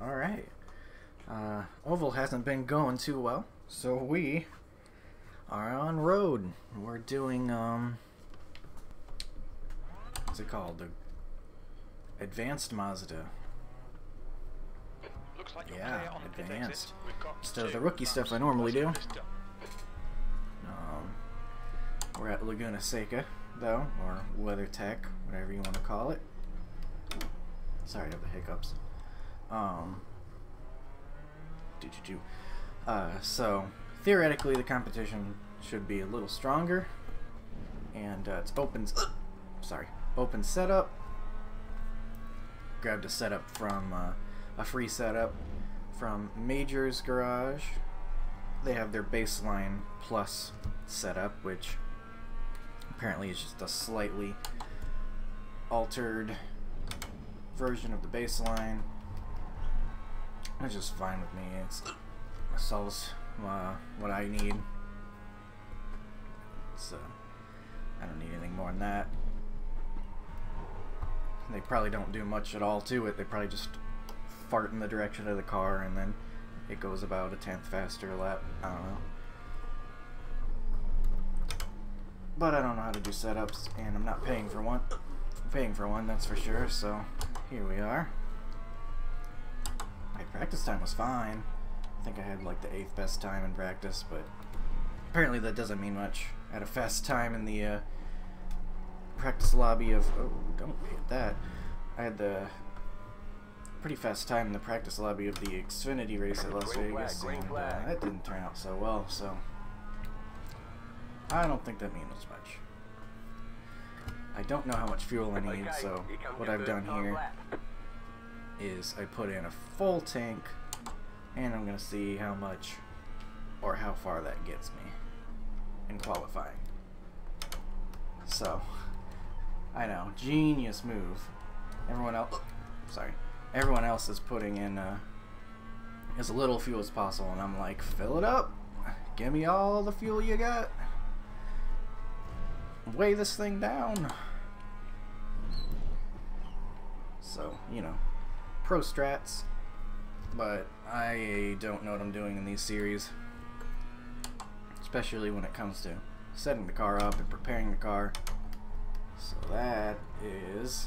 Alright. Uh, Oval hasn't been going too well, so we are on road. We're doing, um, what's it called? The Advanced Mazda. Looks like Yeah, on advanced. exit. We've got Instead of the rookie stuff I normally do. Let's get this done. Um, we're at Laguna Seca, though, or WeatherTech, whatever you want to call it. Sorry to have the hiccups. Um, do do do. Uh, so theoretically, the competition should be a little stronger, and uh, it's open. sorry, open setup. Grabbed a setup from uh, a free setup from Major's Garage they have their baseline plus setup, which apparently is just a slightly altered version of the baseline. It's just fine with me. It's, it solves uh, what I need. So I don't need anything more than that. They probably don't do much at all to it. They probably just fart in the direction of the car and then it goes about a tenth faster a lap. I don't know. But I don't know how to do setups, and I'm not paying for one. paying for one, that's for sure. So here we are. Practice time was fine. I think I had like the eighth best time in practice, but apparently that doesn't mean much. I had a fast time in the uh, practice lobby of. Oh, don't hit that. I had the pretty fast time in the practice lobby of the Xfinity race at Las Green Vegas, green and uh, that didn't turn out so well. So I don't think that means much. I don't know how much fuel I need, so what I've done here. Is I put in a full tank, and I'm gonna see how much or how far that gets me in qualifying. So I know, genius move. Everyone else, sorry, everyone else is putting in uh, as little fuel as possible, and I'm like, fill it up, give me all the fuel you got, weigh this thing down. So you know, pro strats, but I don't know what I'm doing in these series, especially when it comes to setting the car up and preparing the car. So that is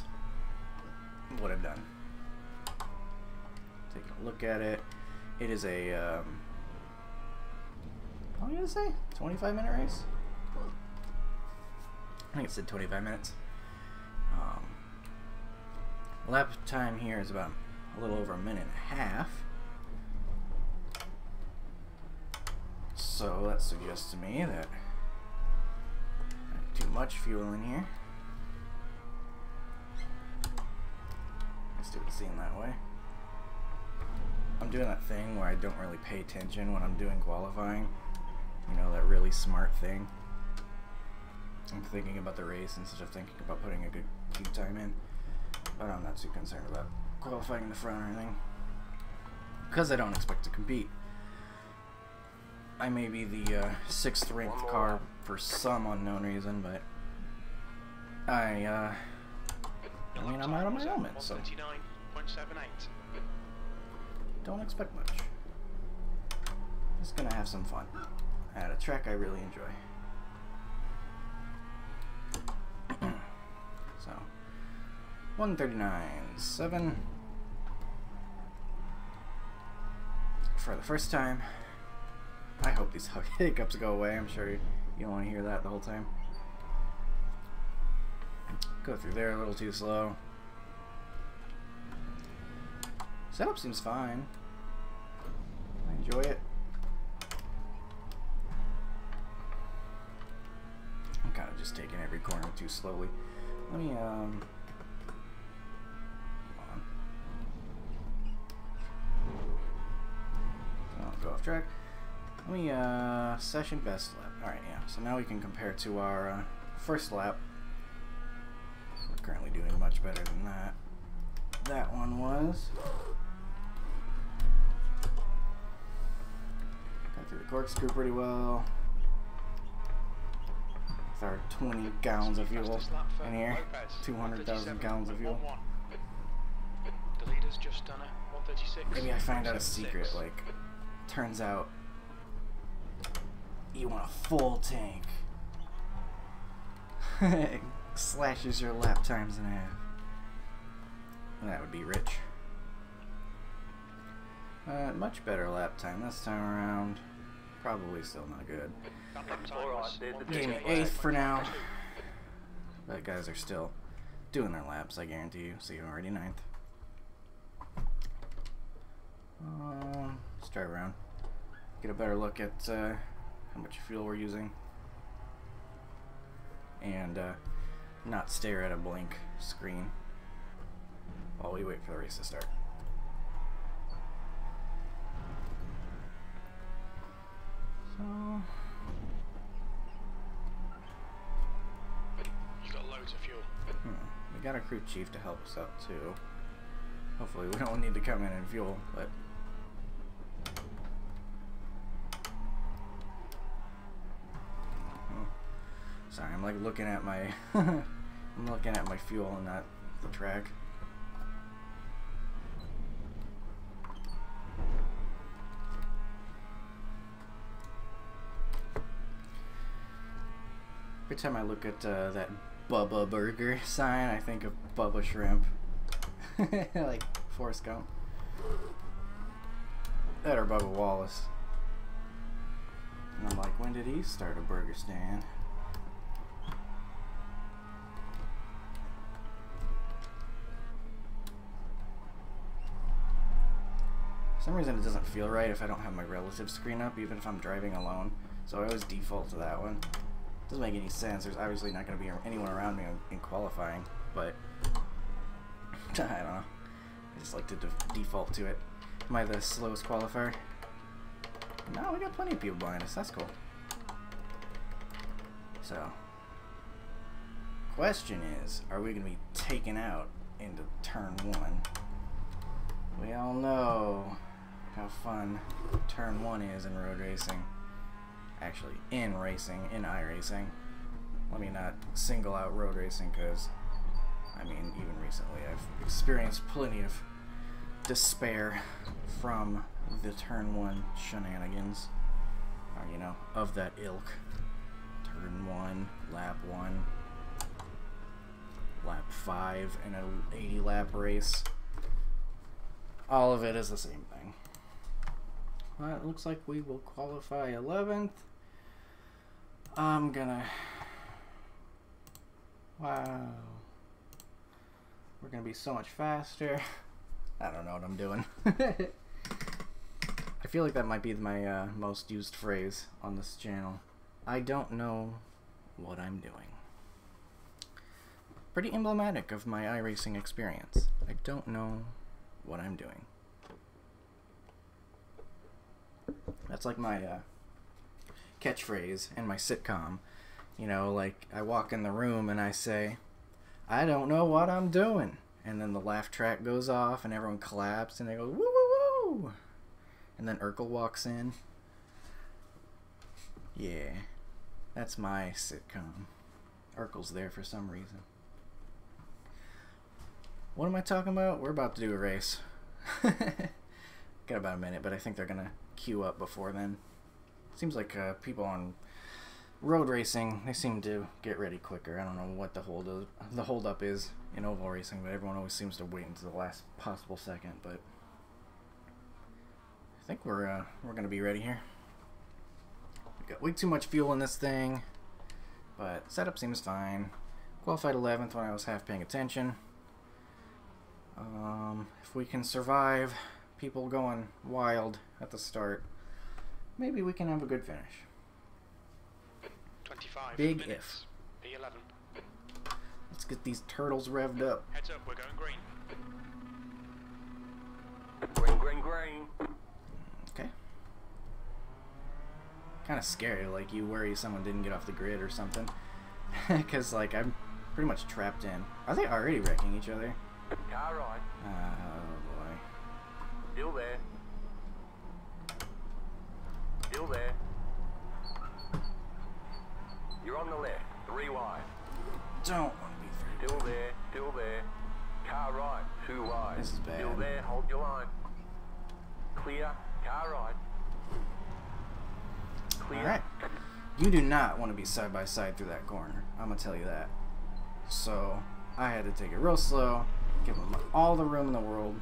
what I've done. Taking a look at it. It is a, um, what am I going to say? 25 minute race? I think it said 25 minutes. Um, lap time here is about a little over a minute and a half. So that suggests to me that too much fuel in here. Let's do it seem that way. I'm doing that thing where I don't really pay attention when I'm doing qualifying. You know, that really smart thing. I'm thinking about the race instead of thinking about putting a good time in. But I'm not too concerned about qualifying in the front or anything. Because I don't expect to compete. I may be the uh, sixth ranked car for some unknown reason, but I, uh, I mean, I'm out of my element, so don't expect much. Just gonna have some fun at a track I really enjoy. so, 139.7 for the first time. I hope these hiccups go away. I'm sure you don't want to hear that the whole time. Go through there a little too slow. Setup seems fine. I enjoy it. I'm kind of just taking every corner too slowly. Let me, um... hold on. Don't go off track. Let me, uh, session best lap. Alright, yeah. So now we can compare to our uh, first lap. We're currently doing much better than that. That one was. Got through the corkscrew pretty well. With our 20 gallons of fuel Fastest lap for in here. 200,000 gallons of fuel. The leader's just done a 136. Maybe I find out a secret, like, turns out you want a full tank. Slashes your lap times in half. That would be rich. Uh, much better lap time this time around. Probably still not good. That lap time Alright, was there's the Gave me eighth for now. But guys are still doing their laps, I guarantee you. See, already ninth. Let's drive around. Get a better look at uh, how much fuel we're using. And uh, not stare at a blank screen while we wait for the race to start. So, You got loads of fuel. Hmm. We got a crew chief to help us out too. Hopefully we don't need to come in and fuel, but Hmm. Sorry, I'm like looking at my I'm looking at my fuel and not the track. Every time I look at uh, that Bubba Burger sign, I think of Bubba Shrimp. like Forrest Gump. That or Bubba Wallace. And I'm like, when did he start a burger stand? Some reason it doesn't feel right if I don't have my relative screen up, even if I'm driving alone. So I always default to that one. Doesn't make any sense. There's obviously not going to be anyone around me in qualifying, but I don't know. I just like to de default to it. Am I the slowest qualifier? No, we got plenty of people behind us. That's cool. So, question is, are we going to be taken out into turn one? We all know how fun turn one is in road racing actually in racing, in iRacing. Let me not single out road racing because, I mean, even recently I've experienced plenty of despair from the turn one shenanigans, or, you know, of that ilk. Turn one, lap one, lap five in an 80 lap race. All of it is the same. Well, it looks like we will qualify 11th. I'm gonna. Wow. We're gonna be so much faster. I don't know what I'm doing. I feel like that might be my uh, most used phrase on this channel. I don't know what I'm doing. Pretty emblematic of my iRacing experience. I don't know what I'm doing. That's like my uh, catchphrase in my sitcom. You know, like I walk in the room and I say, I don't know what I'm doing. And then the laugh track goes off and everyone claps and they go, woo woo woo. And then Urkel walks in. Yeah, that's my sitcom. Urkel's there for some reason. What am I talking about? We're about to do a race. Got about a minute, but I think they're gonna queue up before then. Seems like uh, people on road racing they seem to get ready quicker. I don't know what the hold is, the hold up is in oval racing, but everyone always seems to wait until the last possible second. But I think we're uh, we're gonna be ready here. We got way too much fuel in this thing, but setup seems fine. Qualified 11th when I was half paying attention. Um, if we can survive people going wild at the start, maybe we can have a good finish. 25 Big minutes. P11. Let's get these turtles revved up. Heads up, we're going green. Green, green, green. Okay. Kind of scary, like you worry someone didn't get off the grid or something. Because, like, I'm pretty much trapped in. Are they already wrecking each other? Car right. Uh, Still there. Still there. You're on the left. Three wide. Don't want to be third. Still there. Still there. Car right. Two wide. This is bad. Still there. Hold your line. Clear. Car right. Clear. Alright. You do not want to be side by side through that corner. I'm going to tell you that. So, I had to take it real slow, give them all the room in the world.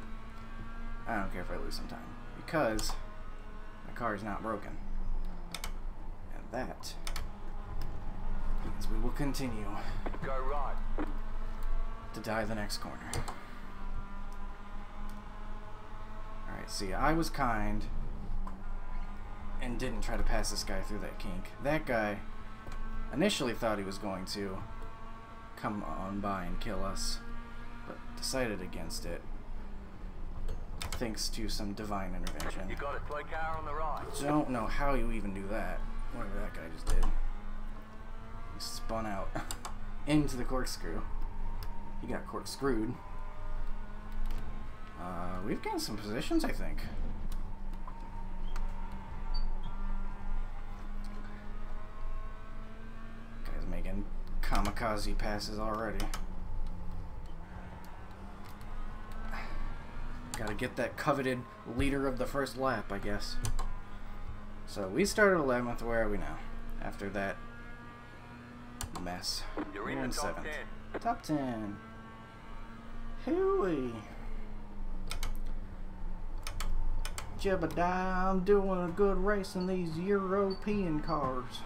I don't care if I lose some time. Because my car is not broken. And that means we will continue right. to die the next corner. Alright, see, I was kind and didn't try to pass this guy through that kink. That guy initially thought he was going to come on by and kill us, but decided against it thanks to some divine intervention. You got a slow car on the right. Don't know how you even do that. Whatever that guy just did. He spun out into the corkscrew. He got corkscrewed. Uh, we've gained some positions, I think. Guy's making kamikaze passes already. Gotta get that coveted leader of the first lap, I guess. So we started 11th. Where are we now? After that mess. You're We're in the top seventh. 10. Top 10. Hooey. Jebediah, I'm doing a good race in these European cars.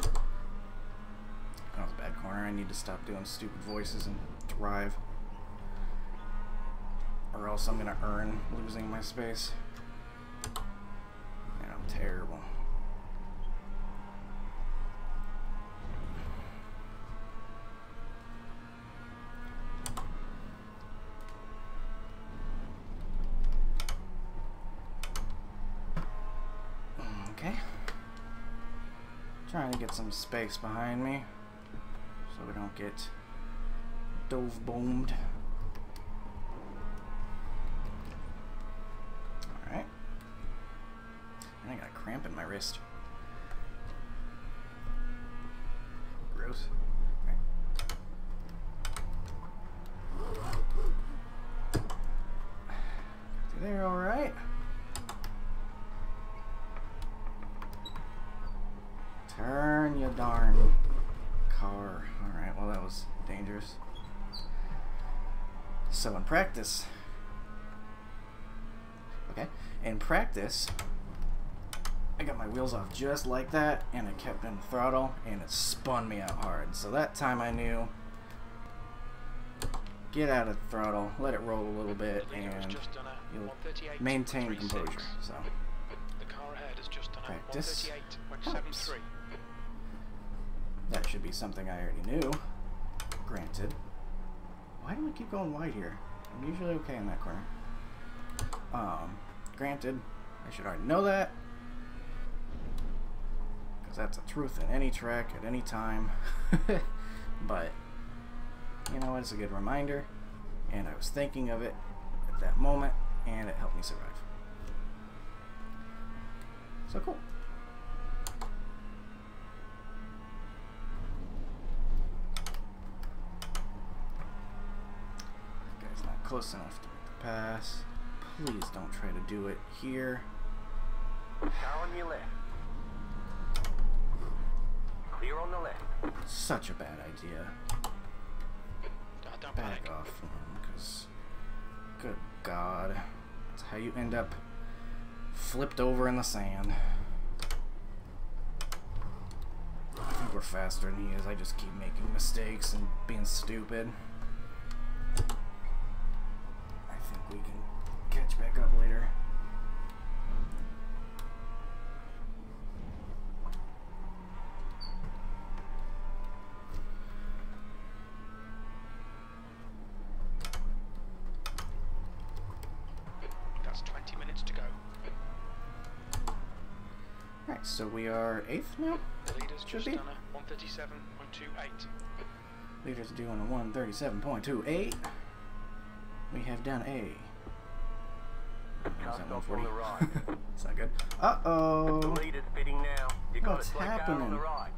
That was a bad corner. I need to stop doing stupid voices and drive. Or else I'm gonna earn losing my space. And I'm terrible. Okay. Trying to get some space behind me so we don't get dove boomed. I got a cramp in my wrist. Gross. Through there, alright. Turn you darn car. Alright, well that was dangerous. So in practice, okay, in practice, I got my wheels off just like that, and I kept in throttle, and it spun me out hard. So that time I knew, get out of throttle, let it roll a little bit, The leader has and you'll maintain composure. So. The car ahead has just done a Practice 138.73. That should be something I already knew. Granted. Why do we keep going wide here? I'm usually okay in that corner. Um, granted, I should already know that. Because that's a truth in any track at any time. but, you know, it's a good reminder. And I was thinking of it at that moment, and it helped me survive. So cool. Guy's not close enough to make the pass. Please don't try to do it here. On your left. Clear on the left. Such a bad idea. Don't, don't panic. Off, because good God, that's how you end up flipped over in the sand. I think we're faster than he is. I just keep making mistakes and being stupid. I think we can catch back up later. That's 20 minutes to go. Alright, so we are eighth now? The leader's Should just be. done a 137.28. Leaders doing a 137.28. We have done a. What was that, on the 140? right. It's not good. Uh oh. The leader's fitting now. You got What's a slow on happening? the right.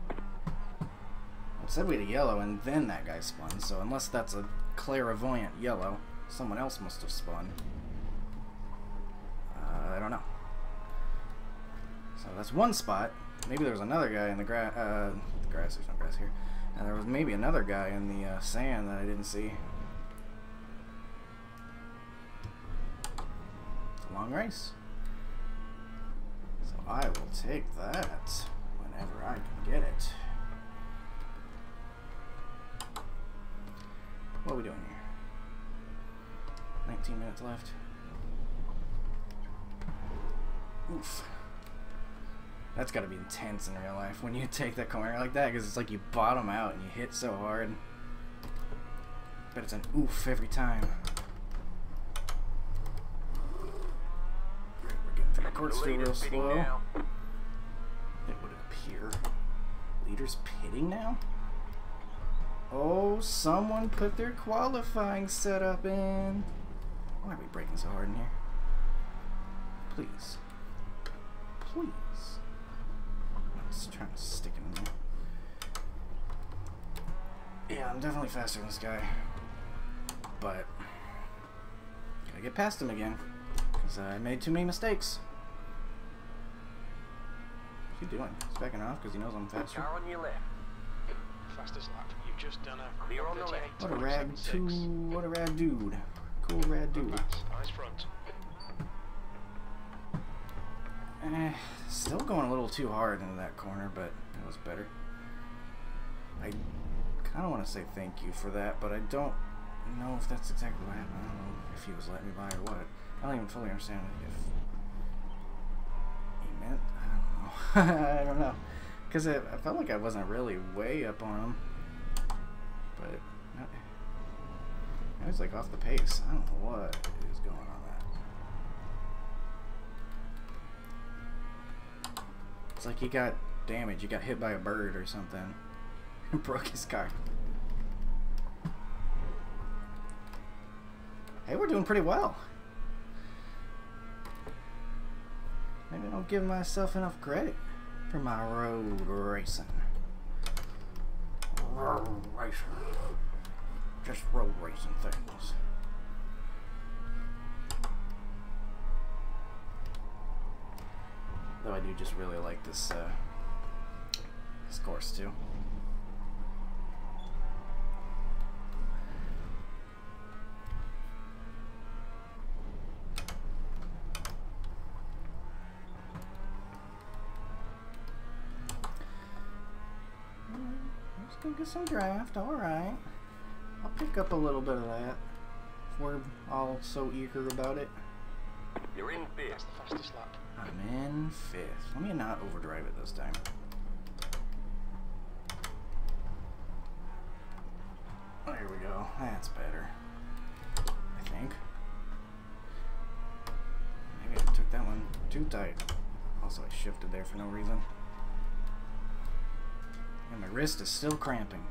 It said we had a yellow and then that guy spun, so unless that's a clairvoyant yellow, someone else must have spun. So that's one spot. Maybe there was another guy in the grass. Uh, the grass. There's no grass here. And there was maybe another guy in the uh, sand that I didn't see. It's a long race. So I will take that whenever I can get it. What are we doing here? 19 minutes left. Oof. That's got to be intense in real life when you take that corner like that because it's like you bottom out and you hit so hard. But it's an oof every time. We're getting through the still real slow. now. It would appear. Leaders pitting now? Oh, someone put their qualifying setup in. Why are we breaking so hard in here? Please. Please. I'm just trying to stick it in there. Yeah, I'm definitely faster than this guy. But, gotta get past him again. Because I made too many mistakes. What's he doing? He's backing off because he knows I'm faster. Car on your left. Fastest lap. You've just done a Clear on the left. What a rad 176. dude. What a rad dude. Cool rad dude. Max, eyes front. Eh, still going a little too hard into that corner, but it was better. I kind of want to say thank you for that, but I don't know if that's exactly what happened. I don't know if he was letting me by or what. I don't even fully understand if he meant. I don't know. I don't know. Because I felt like I wasn't really way up on him. But I was like off the pace. I don't know what is going on that. It's like he got damaged. He got hit by a bird or something. Broke his car. Hey, we're doing pretty well. Maybe I don't give myself enough credit for my road racing. Road racing. Just road racing things. Though I do just really like this, uh, this course too. Let's go get some draft. All right. I'll pick up a little bit of that. If we're all so eager about it. You're in That's fifth. the fastest lap. I'm in fifth. Let me not overdrive it this time. There we go. That's better. I think. Maybe I took that one too tight. Also, I shifted there for no reason. And my wrist is still cramping.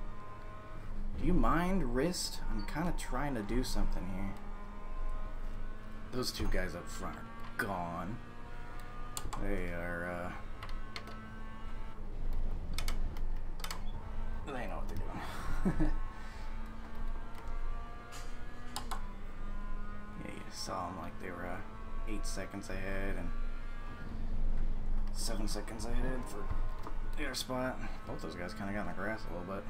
Do you mind, wrist? I'm kind of trying to do something here. Those two guys up front are gone. They are, uh... They know what they're doing. yeah, you saw them like they were, uh, eight seconds ahead and seven seconds ahead for their spot. Both those guys kind of got in the grass a little bit.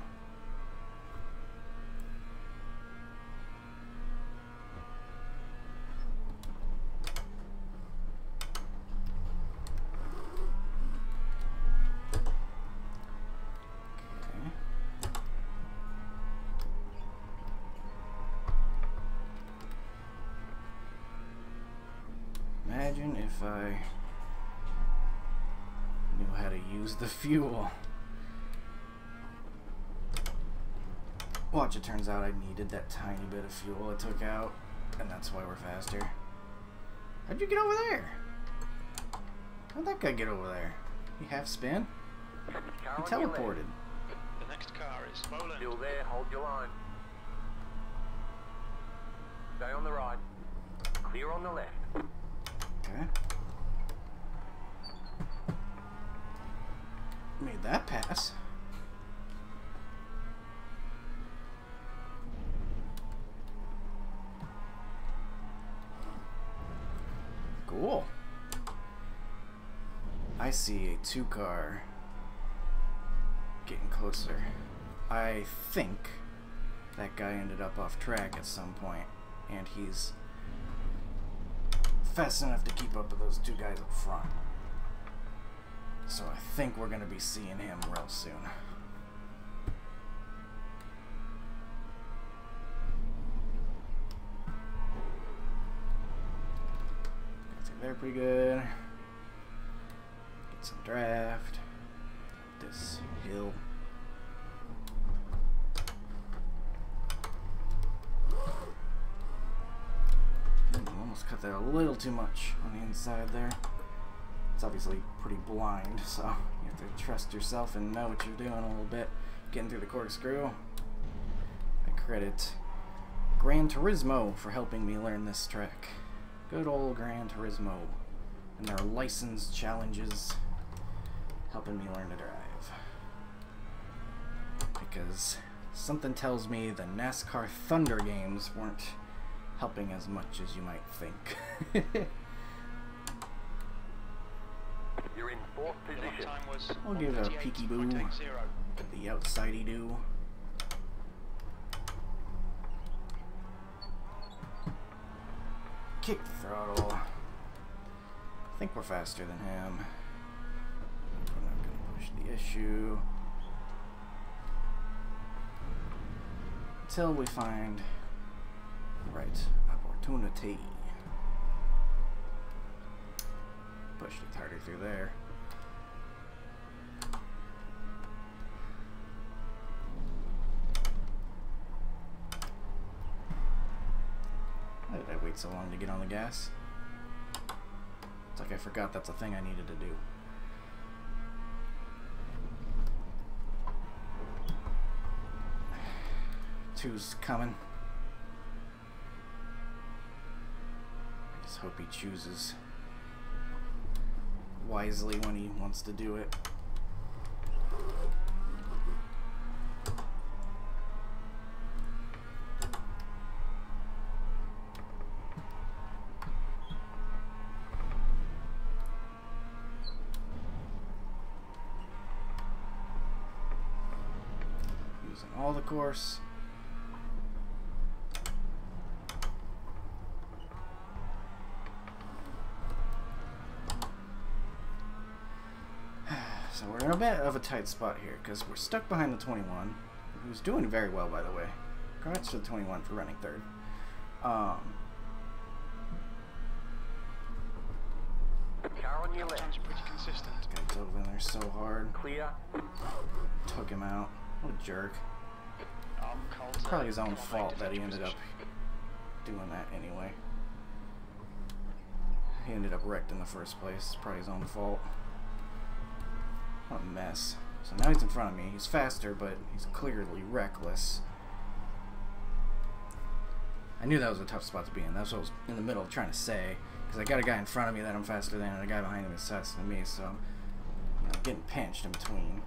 If I knew how to use the fuel. Watch, it turns out I needed that tiny bit of fuel I took out, and that's why we're faster. How'd you get over there? How'd that guy get over there? He half spin? He on your left. teleported. The next car is Poland. Still there. Hold your line. Stay on the right. Clear on the left. Okay. Made that pass. Cool. I see a two car getting closer. I think that guy ended up off track at some point, and he's fast enough to keep up with those two guys up front. So I think we're going to be seeing him real soon. They're pretty good. Get some draft. This hill. Almost cut that a little too much on the inside there. It's obviously pretty blind, so you have to trust yourself and know what you're doing a little bit. Getting through the corkscrew. I credit Gran Turismo for helping me learn this trick. Good old Gran Turismo and their license challenges helping me learn to drive. Because something tells me the NASCAR Thunder games weren't helping as much as you might think. You're in fourth Your lap position. time was I'll give a peeky boo. 138.80. the outsidey do. Kick the throttle. I think we're faster than him. We're not gonna push the issue. Until we find the right opportunity. Pushed it harder through there. Why did I wait so long to get on the gas? It's like I forgot that's a thing I needed to do. Two's coming. I just hope he chooses wisely when he wants to do it. Using all the course. So we're in a bit of a tight spot here because we're stuck behind the 21, who's doing very well, by the way. Congrats to the 21 for running third. Um, Car on your left. pretty consistent. guy dove in there so hard, Clear. took him out. What a jerk. Coulter. Probably his own fault that he ended up doing that anyway. He ended up wrecked in the first place. It's probably his own fault. What a mess. So now he's in front of me. He's faster, but he's clearly reckless. I knew that was a tough spot to be in. That's what I was in the middle of trying to say. Because I got a guy in front of me that I'm faster than, and a guy behind him is faster than me. So, you know, getting pinched in between.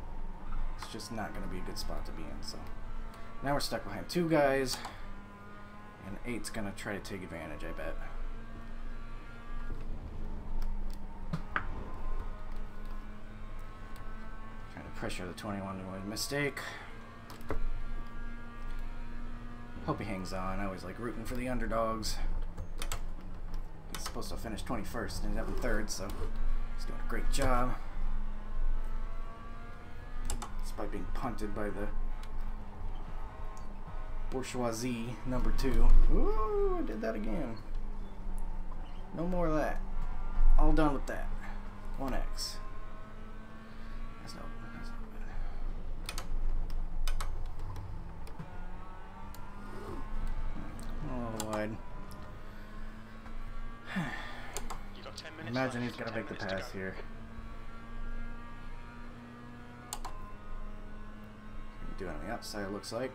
It's just not going to be a good spot to be in. So now we're stuck behind two guys. And eight's to try to take advantage, I bet. Trying to pressure the 21 to a mistake. Hope he hangs on. I always like rooting for the underdogs. He's supposed to finish 21st and he's up in third, so he's doing a great job. Despite being punted by the bourgeoisie number two. Ooh, I did that again. No more of that. All done with that. 1x. That's not, that's not bad. Oh, wide. Got 10 minutes Imagine he's gonna make the pass here. Do it on the outside, it looks like.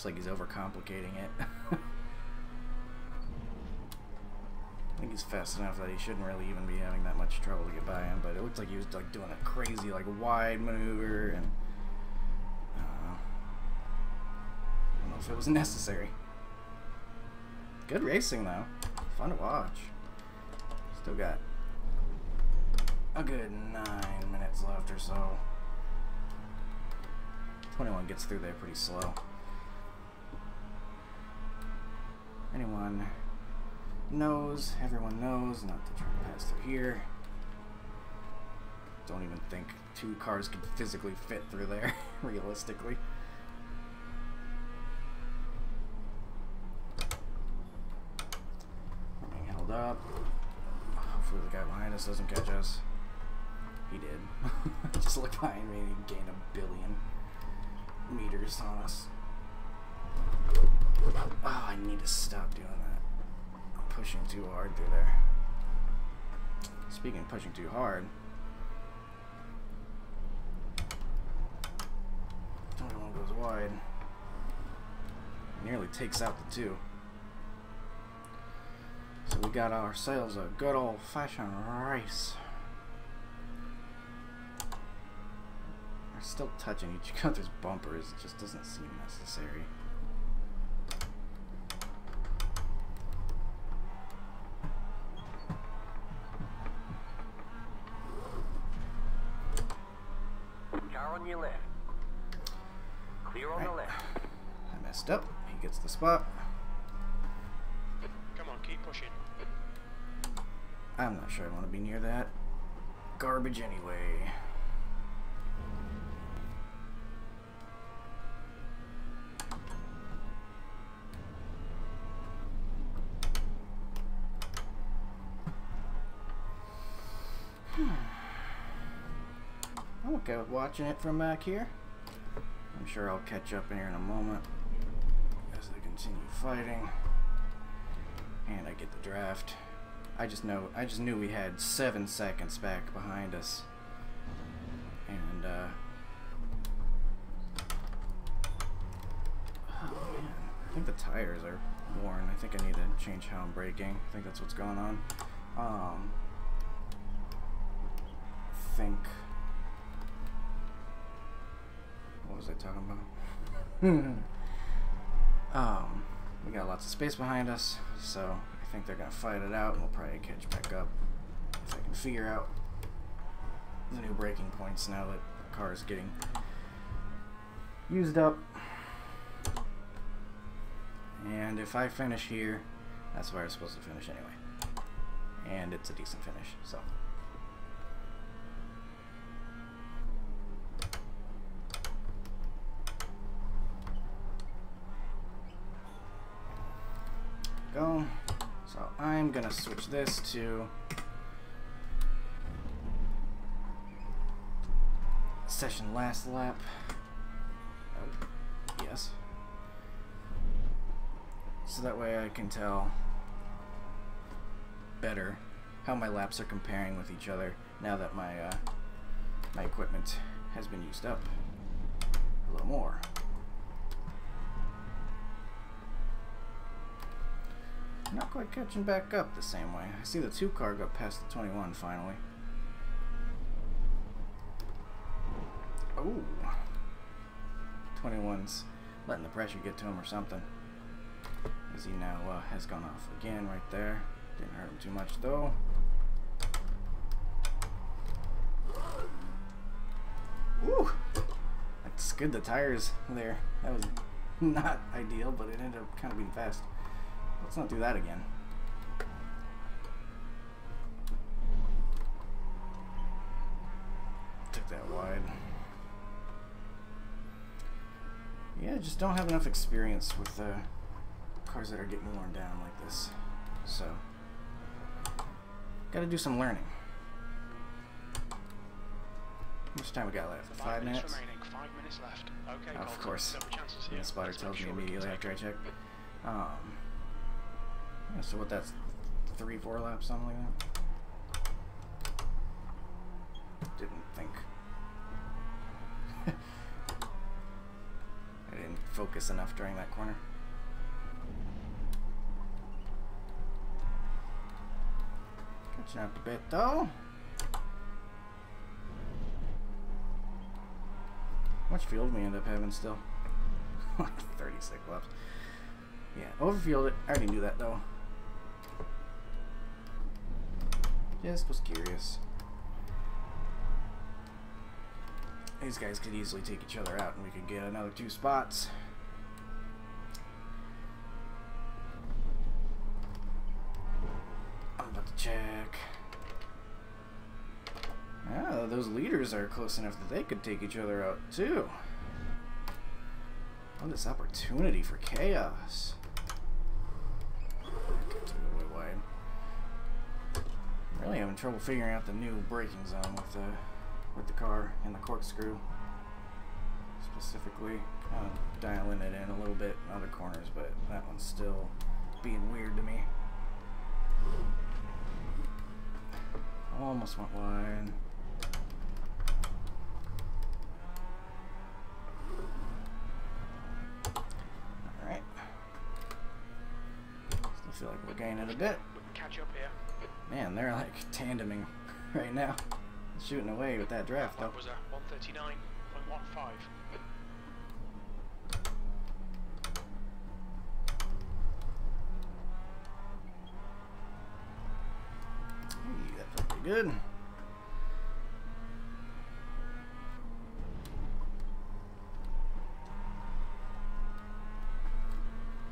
Looks like he's overcomplicating it. I think he's fast enough that he shouldn't really even be having that much trouble to get by him, but it looks like he was like doing a crazy like wide maneuver and uh, I don't know if it was necessary. Good racing though. Fun to watch. Still got a good nine minutes left or so. 21 gets through there pretty slow. Anyone knows, everyone knows not to try to pass through here. Don't even think two cars could physically fit through there, realistically. Being held up. Hopefully the guy behind us doesn't catch us. He did. Just look behind me and he gained a billion meters on us. Oh, I need to stop doing that. I'm pushing too hard through there. Speaking of pushing too hard, Don't one goes wide. Nearly takes out the two. So we got ourselves a good old fashioned race. We're still touching each other's bumpers, it just doesn't seem necessary. Spot. Come on, keep pushing. I'm not sure I want to be near that. Garbage anyway. Hmm. I'm okay with watching it from back here. I'm sure I'll catch up in here in a moment continue fighting. And I get the draft. I just know I just knew we had seven seconds back behind us. And uh Oh man. I think the tires are worn. I think I need to change how I'm braking. I think that's what's going on. Um I think what was I talking about? um, we got lots of space behind us, so I think they're gonna fight it out, and we'll probably catch back up if I can figure out the new braking points now that the car is getting used up. And if I finish here, that's where I'm supposed to finish anyway. And it's a decent finish, so. Go. So I'm gonna switch this to session last lap. Oh, yes. So that way I can tell better how my laps are comparing with each other now that my uh, my equipment has been used up a little more. Not quite catching back up the same way. I see the two car got past the 21 finally. Oh. 21's letting the pressure get to him or something. As he now uh, has gone off again right there. Didn't hurt him too much though. Woo! That's good, the tires there. That was not ideal, but it ended up kind of being fast. Let's not do that again. Took that wide. Yeah, just don't have enough experience with uh, cars that are getting worn down like this. So, gotta do some learning. How much time we got left? Five, minutes? remaining. Five minutes left. Okay. Of course. double chances And here. the spotter tells me sure we can immediately after I check. Um, yeah, so what that's three, four laps, something like that. Didn't think. I didn't focus enough during that corner. Catching up a bit though. How much fuel do we end up having still? 36 laps. Yeah, overfield it. I already knew that though. Just was curious. These guys could easily take each other out and we could get another two spots. I'm about to check. Yeah, those leaders are close enough that they could take each other out too. Oh, this opportunity for chaos. Took it way wide. Really having trouble figuring out the new braking zone with the with the car and the corkscrew. Specifically, kind of dialing it in a little bit in other corners, but that one's still being weird to me. Oh, almost went wide. Alright. Still feel like we're gaining a bit. Catch up here. Man, they're like tandeming right now. Shooting away with that draft though. That was a 139.15. Hey, that felt good.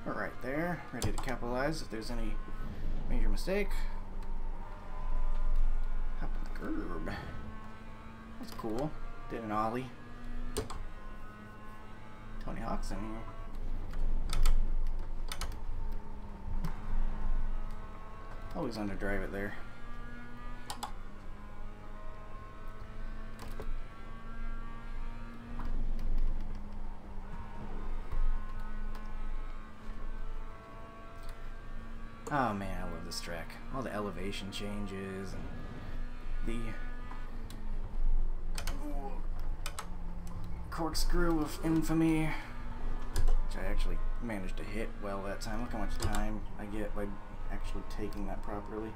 We're right there, ready to capitalize if there's any major mistake. On curb. That's cool. Did an ollie. Tony Hawk's in here. Always underdrive it there. Oh man, I love this track. All the elevation changes and the corkscrew of infamy, which I actually managed to hit well that time. Look how much time I get by actually taking that properly.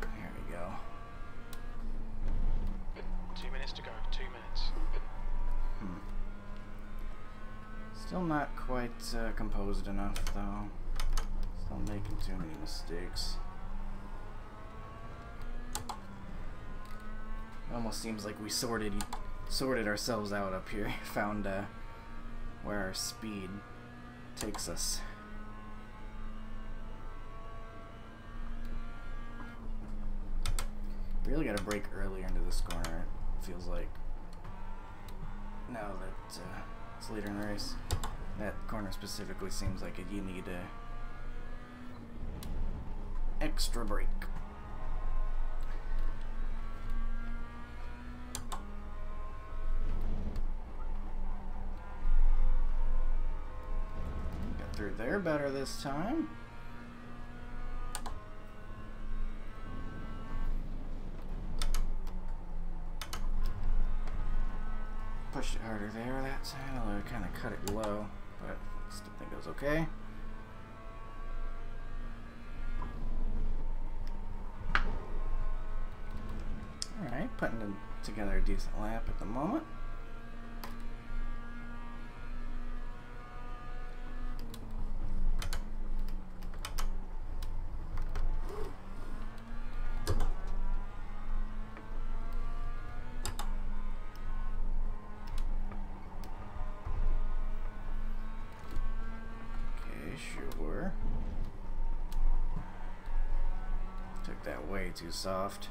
There we go. Two minutes to go. Two minutes. Hmm. Still not quite uh, composed enough, though. Still making too many mistakes. Almost seems like we sorted sorted ourselves out up here. Found uh, where our speed takes us. Really got to break earlier into this corner. It feels like now that uh, it's later in the race. That corner specifically seems like it, you need a extra brake. There better this time. Pushed it harder there that time, although I kind of cut it low, but still think it was okay. Alright, putting together a decent lap at the moment. Took that way too soft.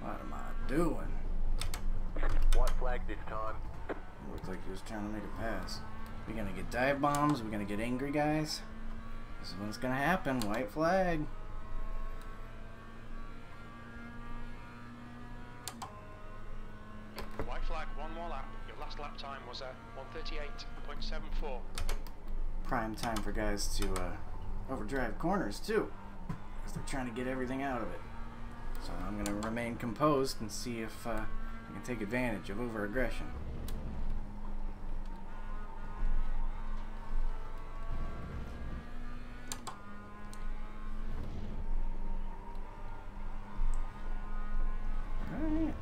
What am I doing? White flag this time. Looked like he was trying to make a pass. We're gonna get dive bombs? We're gonna get angry guys? This is what's gonna happen. White flag. White flag. One more lap. Your last lap time was a 138.74. Prime time for guys to uh, overdrive corners too, because they're trying to get everything out of it. So I'm gonna remain composed and see if uh, I can take advantage of over aggression. Alright.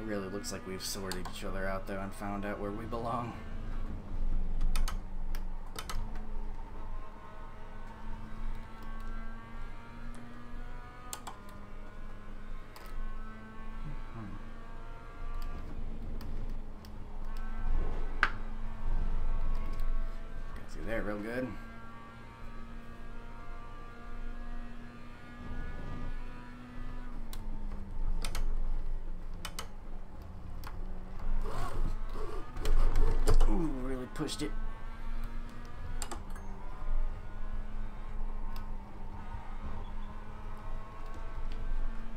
It really looks like we've sorted each other out though and found out where we belong. Pushed it.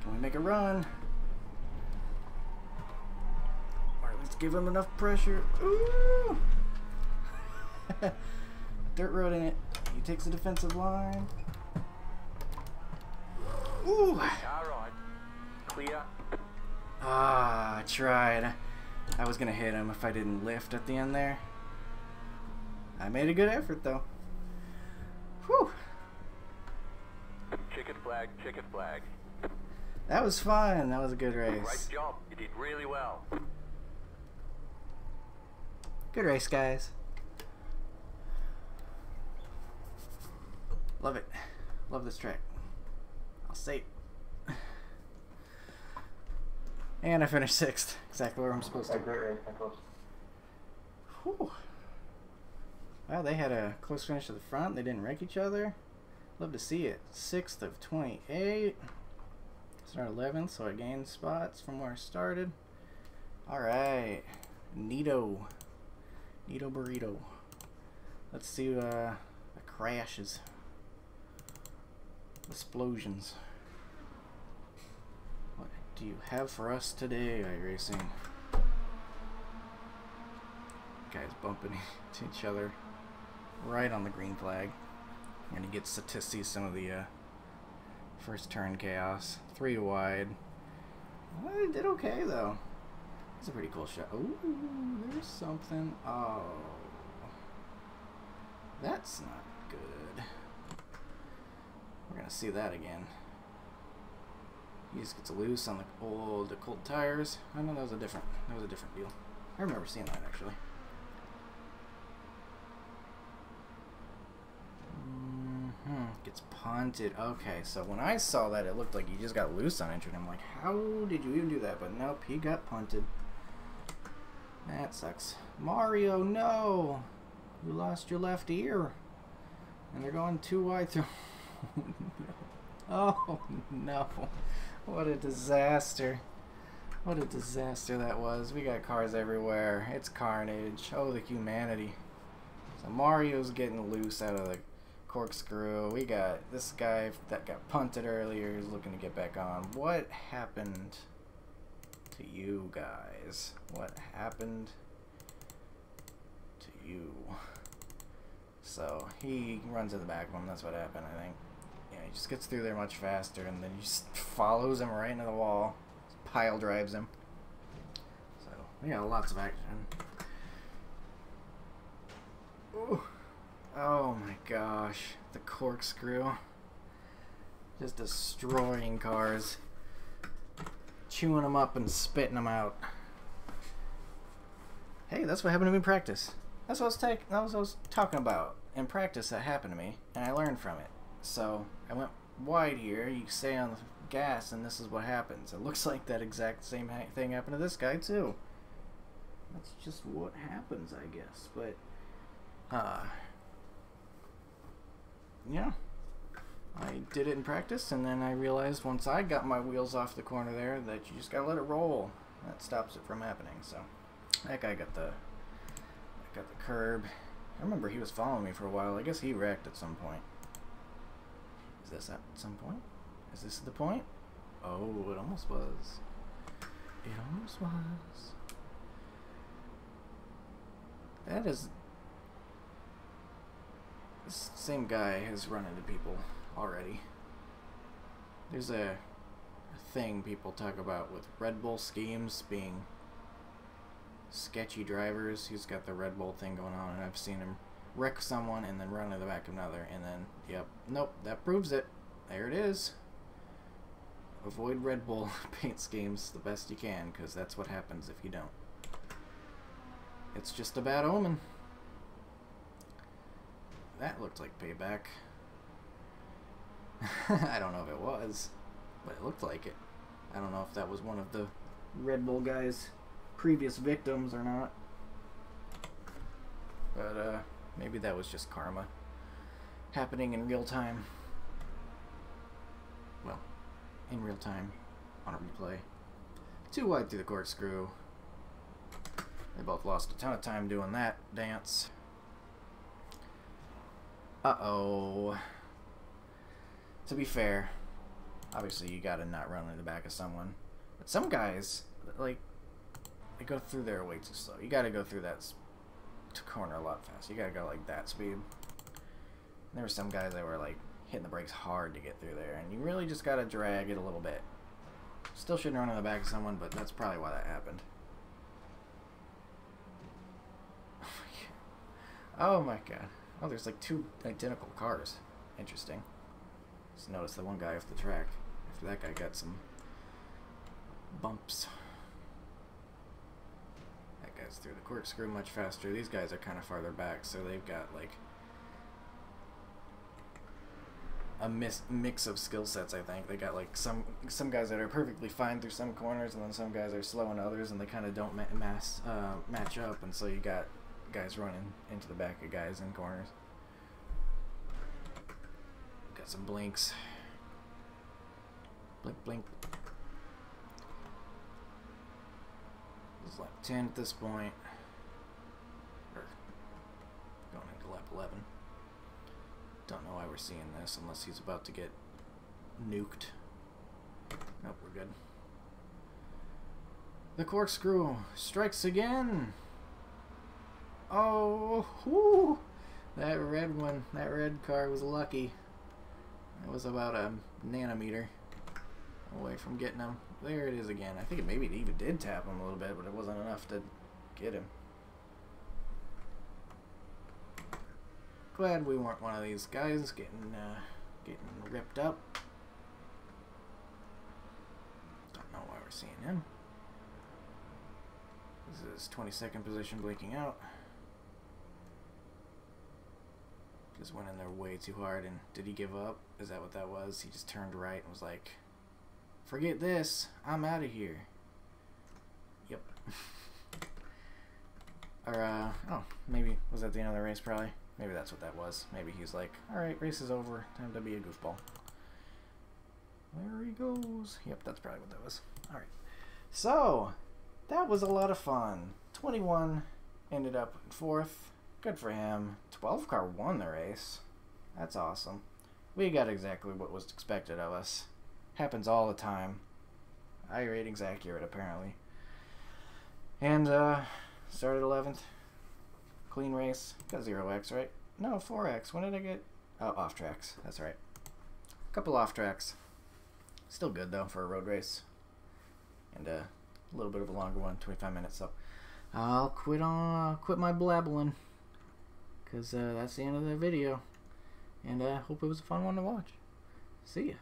Can we make a run? Or at least give him enough pressure. Ooh! Dirt road in it. He takes the defensive line. Ooh! Alright. Clear. Ah, I tried. I was gonna hit him if I didn't lift at the end there. I made a good effort though. Whew. Chicken flag, chicken flag. That was fun. That was a good Great race. job. You did really well. Good race, guys. Love it. Love this track. I'll say. And I finished sixth. Exactly where I'm supposed to. great race, Whew. Wow, they had a close finish to the front. They didn't wreck each other. Love to see it. Sixth of 28. Started 11th, so I gained spots from where I started. Alright. Nito. Nito burrito. Let's see uh, the crashes. Explosions. What do you have for us today, iRacing? Guys bumping into each other right on the green flag. I'm gonna get to see some of the uh, first turn chaos. Three wide. Well, did okay though. It's a pretty cool shot. Ooh, there's something. Oh, that's not good. We're gonna see that again. He just gets loose on the old the cold tires. I know that was a different that was a different deal. I remember seeing that actually. hmm Gets punted. Okay, so when I saw that, it looked like he just got loose on entry. I'm like, how did you even do that? But nope, he got punted. That sucks. Mario, no! You lost your left ear. And they're going too wide through. oh, no. What a disaster. What a disaster that was. We got cars everywhere. It's carnage. Oh, the humanity. So Mario's getting loose out of the corkscrew. We got this guy that got punted earlier He's looking to get back on. What happened to you guys? What happened to you? So he runs to the back of him. That's what happened, I think. Yeah, he just gets through there much faster, and then he just follows him right into the wall. Pile drives him. So got lots of action. Ooh. Oh my gosh, the corkscrew. Just destroying cars. Chewing them up and spitting them out. Hey, that's what happened to me in practice. That's what I was, what I was talking about. In practice, that happened to me, and I learned from it. So, I went wide here, you stay on the gas, and this is what happens. It looks like that exact same ha- thing happened to this guy, too. That's just what happens, I guess. But, uh, yeah. I did it in practice, and then I realized once I got my wheels off the corner there that you just gotta let it roll. That stops it from happening. So that guy got the got the curb. I remember he was following me for a while. I guess he wrecked at some point. Is this at some point? Is this the point? Oh, it almost was. It almost was. That is same guy has run into people already. There's a, thing people talk about with Red Bull schemes being sketchy drivers. He's got the Red Bull thing going on, and I've seen him wreck someone and then run into the back of another, and then, yep, nope, that proves it. There it is. avoid Red Bull paint schemes the best you can, because that's what happens if you don't. It's just a bad omen. That looked like payback. I don't know if it was, but it looked like it. I don't know if that was one of the Red Bull guys' previous victims or not. But uh, maybe that was just karma happening in real time. Well, in real time on a replay. Too wide through the corkscrew. They both lost a ton of time doing that dance. Uh-oh. To be fair, obviously you gotta not run in the back of someone. But some guys, like, they go through there way too slow. You gotta go through that corner a lot faster. You gotta go like that speed. And there were some guys that were like hitting the brakes hard to get through there, and you really just gotta drag it a little bit. Still shouldn't run in the back of someone, but that's probably why that happened. Oh my god. Oh Oh, there's like two identical cars. Interesting. Just notice the one guy off the track. After that guy got some bumps. That guy's through the corkscrew much faster. These guys are kind of farther back, so they've got like a mix of skill sets. I think they got like some some guys that are perfectly fine through some corners, and then some guys are slow in others, and they kind of don't ma- mass uh, match up. And so you got guys running into the back of guys in corners. Got some blinks. Blink, blink. This is lap 10 at this point. Or going into lap 11. Don't know why we're seeing this unless he's about to get nuked. Nope, we're good. The corkscrew strikes again. Oh, whoo. that red one, that red car was lucky. It was about a nanometer away from getting him. There it is again. I think it maybe it even did tap him a little bit, but it wasn't enough to get him. Glad we weren't one of these guys getting uh, getting ripped up. Don't know why we're seeing him. This is 22nd position blinking out. Just went in there way too hard and did he give up? Is that what that was? He just turned right and was like, Forget this, I'm out of here. Yep. or, uh, oh, maybe, was that the end of the race probably? Maybe that's what that was. Maybe he's like, alright, race is over, time to be a goofball. There he goes. Yep, that's probably what that was. Alright. So, that was a lot of fun. 21 ended up fourth. Good for him. 12 car won the race. That's awesome. We got exactly what was expected of us. Happens all the time. iRating's accurate, apparently. And, uh, started 11th. Clean race. Got 0x, right? No, 4x. When did I get... Oh, off tracks. That's right. A Couple off tracks. Still good, though, for a road race. And, uh, a little bit of a longer one, 25 minutes, so... I'll quit on... quit my blabbling because uh, that's the end of the video. And I uh, hope it was a fun one to watch. See ya.